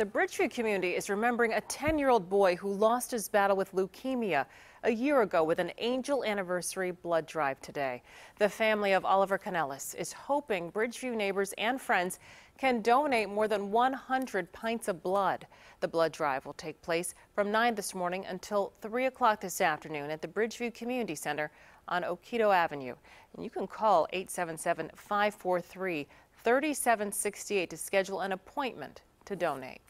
The Bridgeview community is remembering a 10 year old boy who lost his battle with leukemia a year ago with an Angel Anniversary blood drive today. The family of Oliver Canellis is hoping Bridgeview neighbors and friends can donate more than 100 pints of blood. The blood drive will take place from 9 this morning until 3 o'clock this afternoon at the Bridgeview Community Center on Oketo Avenue. And you can call 877 543 3768 to schedule an appointment to donate.